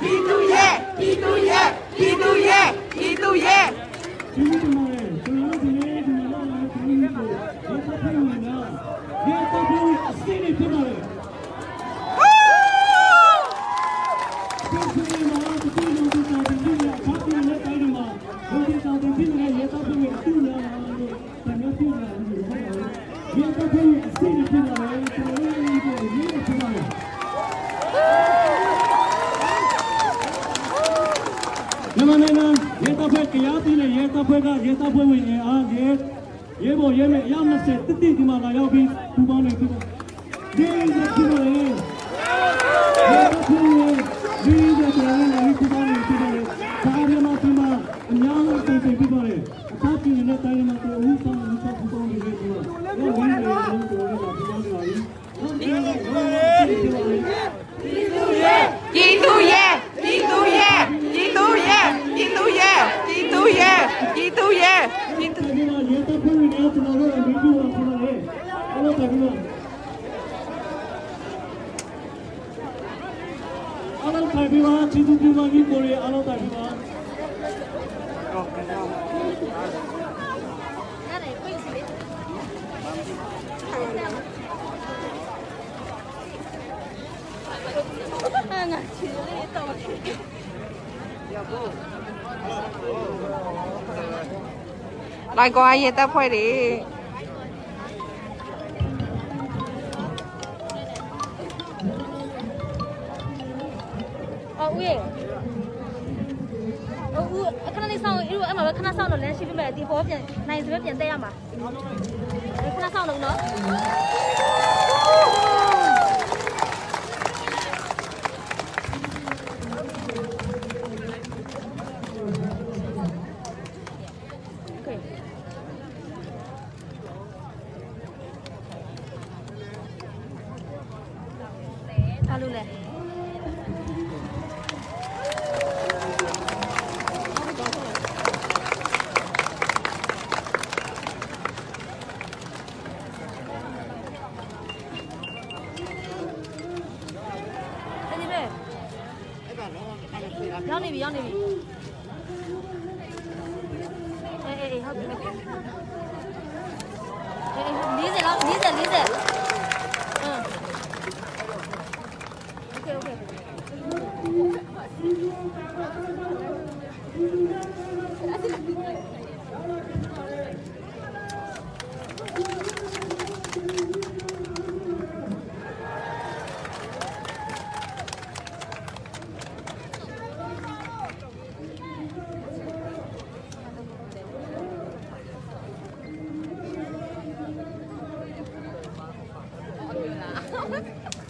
ပြည်သူရဲ့ပြည်သူရဲ့ပြည်သူရဲ့ပြည်သူရဲ့ မြန်မာနိုင်ငံရဲတပ်ဖွဲ့ကြားသိတဲ့ရဲတပ်ဖွဲ့ကရဲတပ်ဖွဲ့ဝင်အားရဲရဲဘော်ရဲမဲ့အယောက်20တိတိဒီမှာလာရောက်ပြီးပူးပေါင်းနေပြီဒီရဖြစ်လို့လေ လိုက်ကွာရေတက်ဖွဲ့လေအော်ဦးရေအော်ဦးအခဏလေးဆောင်ဦးအဲ့မှာပဲခဏဆောင်တော့လမ်းရှိပြီမဲ့ဒီဘောပြန်နိုင်စပွဲပြန်တက်ရမှာခဏဆောင်လုံးနော် Ha ha ha!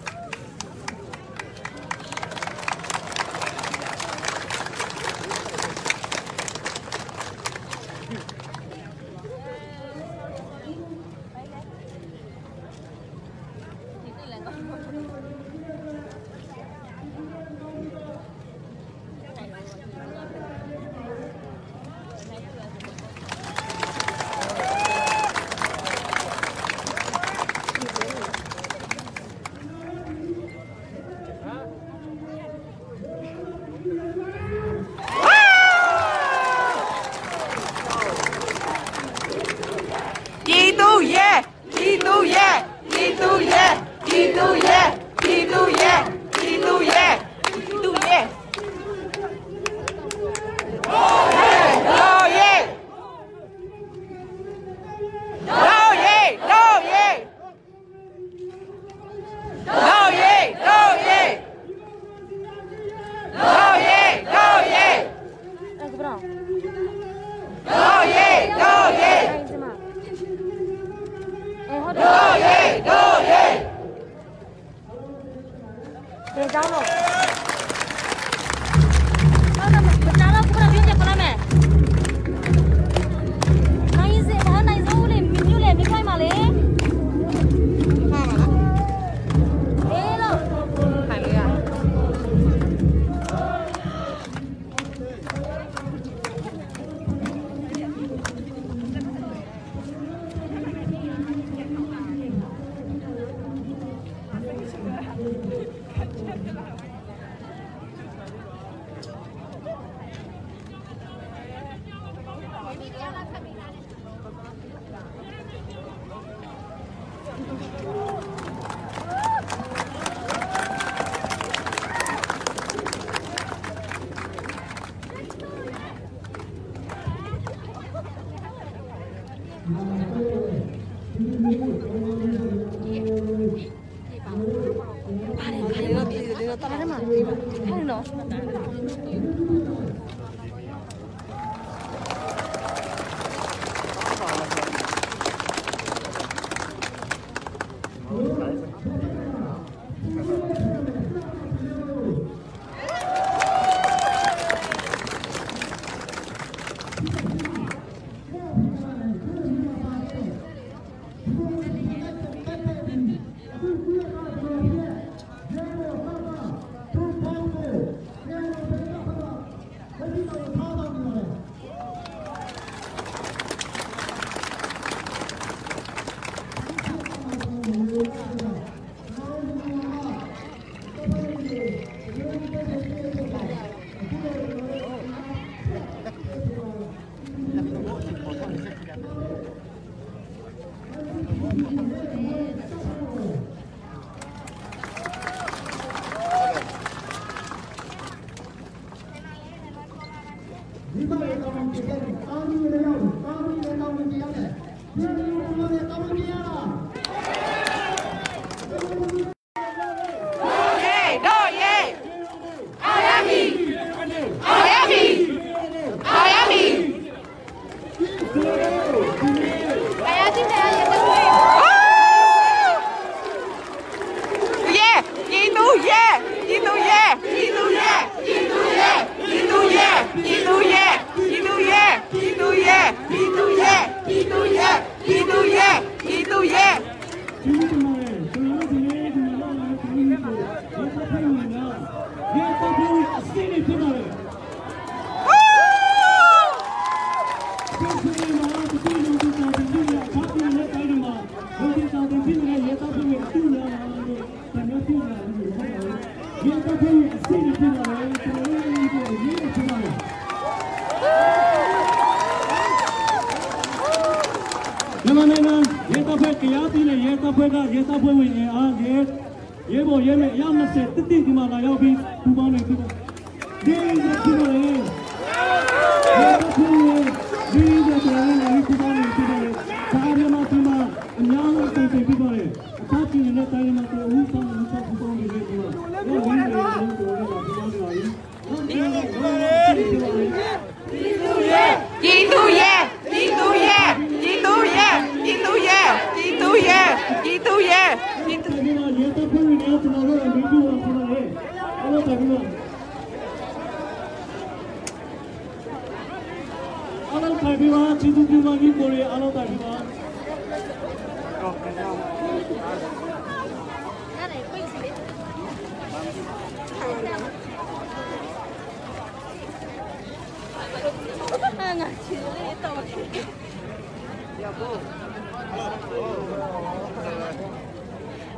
မြန်မာနိုင်ငံရဲတပ်ဖွဲ့ကြားသီးနဲ့ရဲတပ်ဖွဲ့ကရဲတပ်ဖွဲ့ဝင်တွေအားရဲရဲဘော်ရဲနဲ့အယောက်20တိတိဒီမှာလာရောက်ပြီးပူးပေါင်းနေပြီဒီကဖြစ်ပါလေ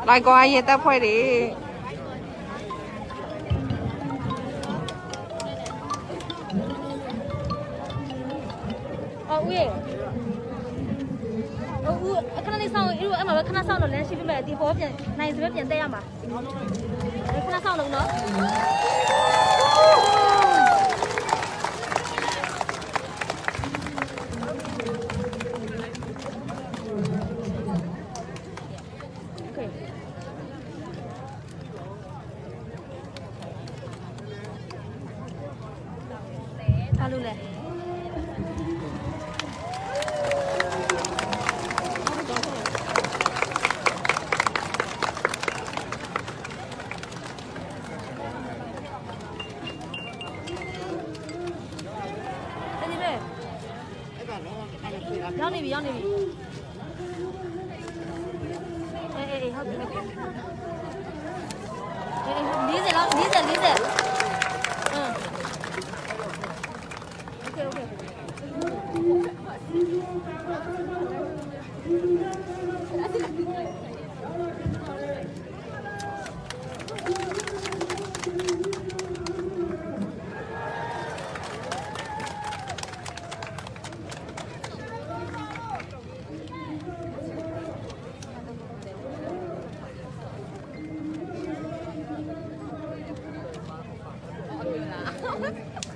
လိုက်ကွာရေတက်ဖွဲ့တွေအော်ဦးရေအော်ဦးအခဏလေးဆောင်ဦးအဲ့မှာပဲခဏဆောင်တော့လမ်းရှိပြီမဲ့ဒီဘောပြန်နိုင်စပဲပြန်တက်ရမှာခဏဆောင်တော့နော် Ha ha ha!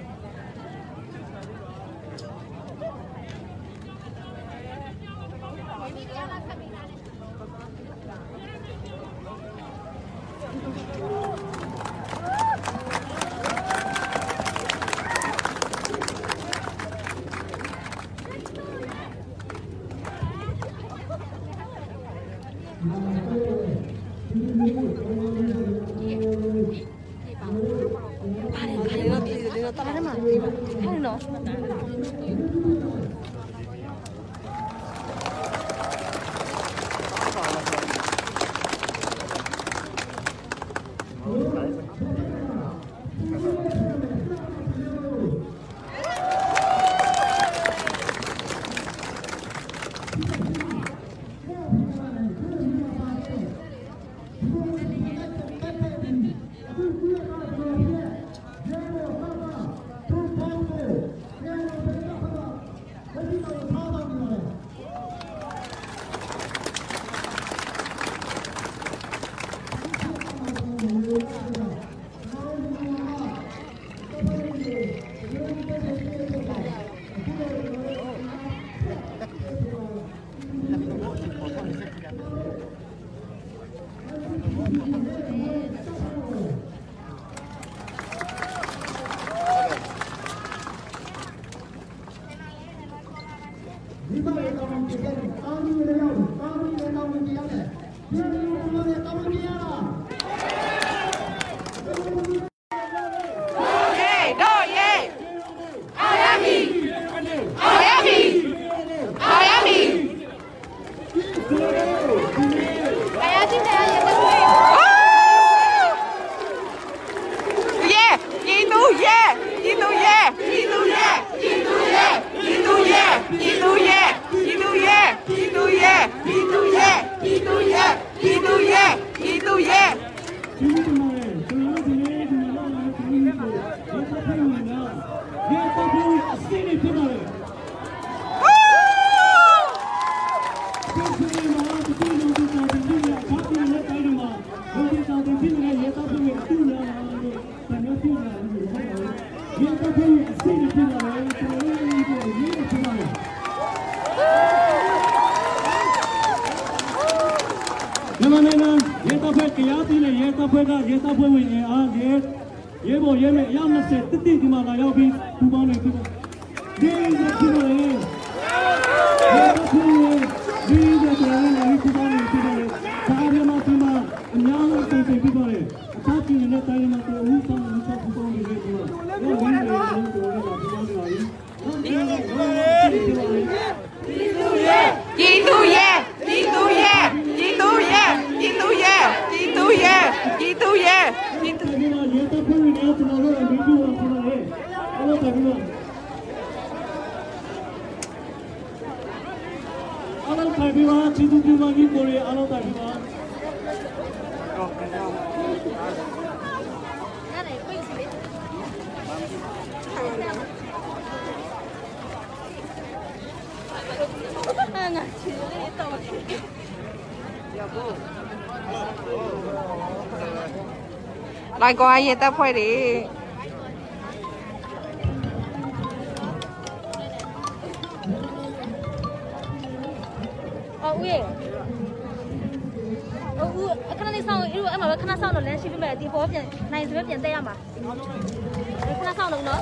မြန်မာနိုင်ငံရဲတပ်ဖွဲ့ကြားပြည်နယ်ရဲတပ်ဖွဲ့ကရဲတပ်ဖွဲ့ဝင်တွေအားဖြင့်ရဲဘော်ရဲနဲ့အယောက်20တိတိဒီမှာလာရောက်ပြီးပူးပေါင်းနေပြီ။ဒီကဖြစ်ပါလေ။ရဲတပ်ဖွဲ့ လိုက်ကွာရေတက်ဖွဲ့တွေအော်ဦးရေအခုအခဏလေးစောင့်အဲ့လိုအဲ့မှာပဲခဏစောင့်လို့လမ်းရှိပြီမဲ့ဒီဘောပြန်နိုင်စပဲပြန်တက်ရမှာခဏစောင့်လို့နော်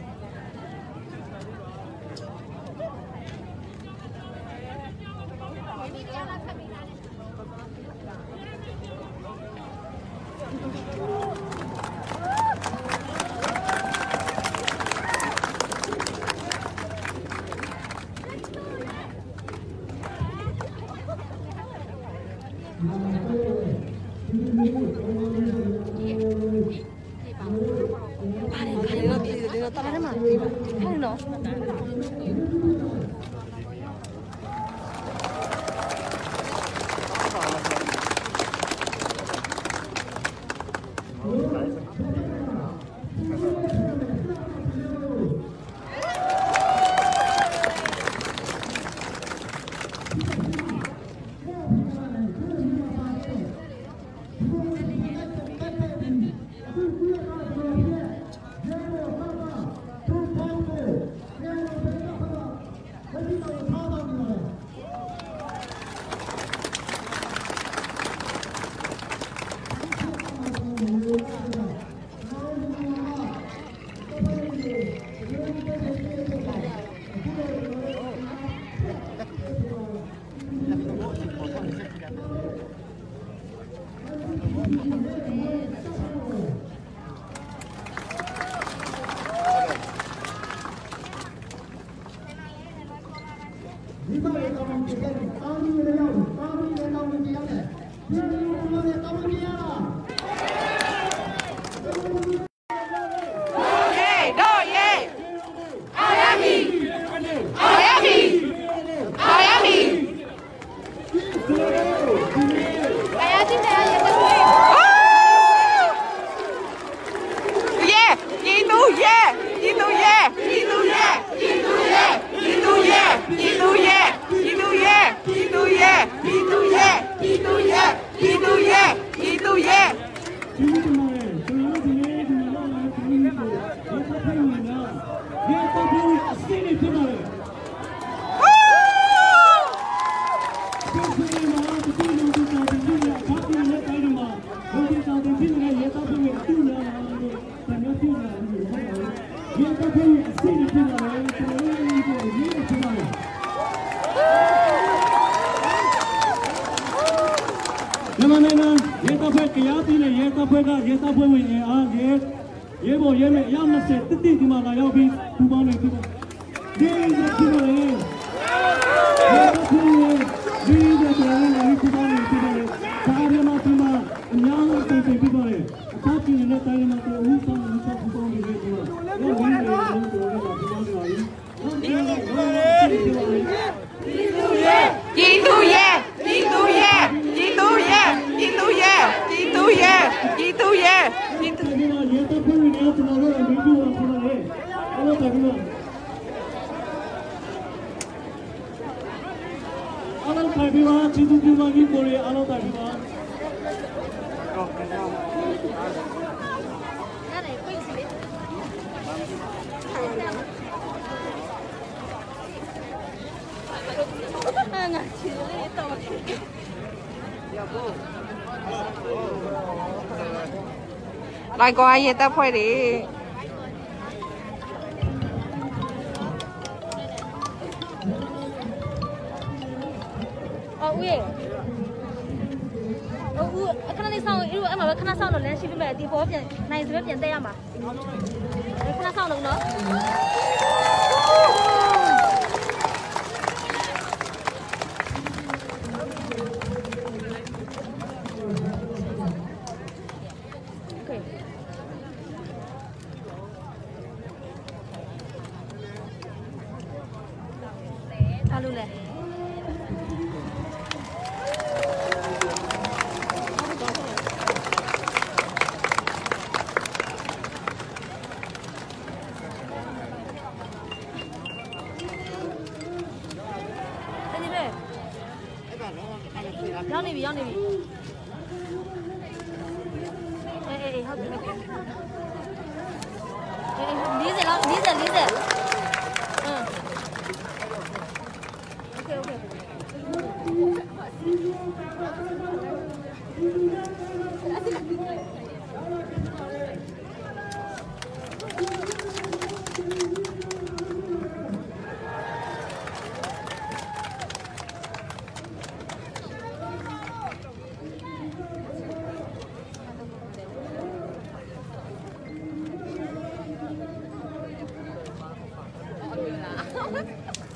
မြန်မာနိုင်ငံရဲတပ်ဖွဲ့ကြားပြည်နယ်ရဲတပ်ဖွဲ့ကရဲတပ်ဖွဲ့ဝင်အားရဲရဲဘော်ရဲမေအယောက်20တိတိဒီမှာလာရောက်ပြီးပူးပေါင်းနေပြီ။ဒီကဖြစ်ပါလေ။ရဲတပ်ဖွဲ့ လိုက်ကွာရေတက်ဖွဲ့တွေအော်ဦးရေအော်ဦးအခဏလေးဆောင်အေးတို့အဲ့မှာပဲခဏဆောင်တော့လမ်းရှိပြီမဲ့ဒီဘောပြန်နိုင်စပက်ပြန်တက်ရမှာခဏဆောင်လုံးနော် Tamam.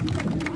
ဒီမှာ